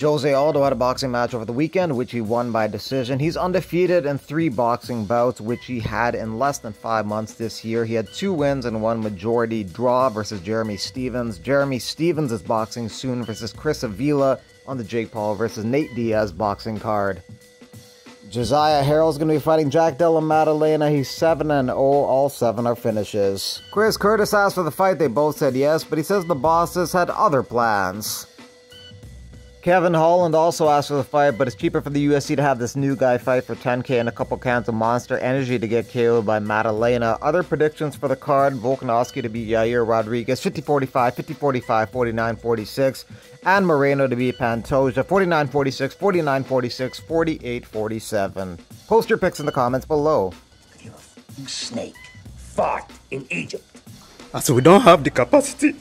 Jose Aldo had a boxing match over the weekend, which he won by decision. He's undefeated in three boxing bouts, which he had in less than five months this year. He had two wins and one majority draw versus Jeremy Stephens. Jeremy Stephens is boxing soon versus Chris Avila on the Jake Paul versus Nate Diaz boxing card. Josiah Harrell's going to be fighting Jack Della Maddalena. He's 7 and 0. All seven are finishes. Chris Curtis asked for the fight. They both said yes, but he says the bosses had other plans. Kevin Holland also asked for the fight, but it's cheaper for the UFC to have this new guy fight for 10k and a couple cans of Monster Energy to get KO'd by Maddalena. Other predictions for the card Volkanovski to beat Yair Rodriguez 50 45, 50 45, 49 46, and Moreno to beat Pantoja 49 46, 49 46, 48 47. Post your picks in the comments below. You're snake. Fart in Egypt. Ah, As we don't have the capacity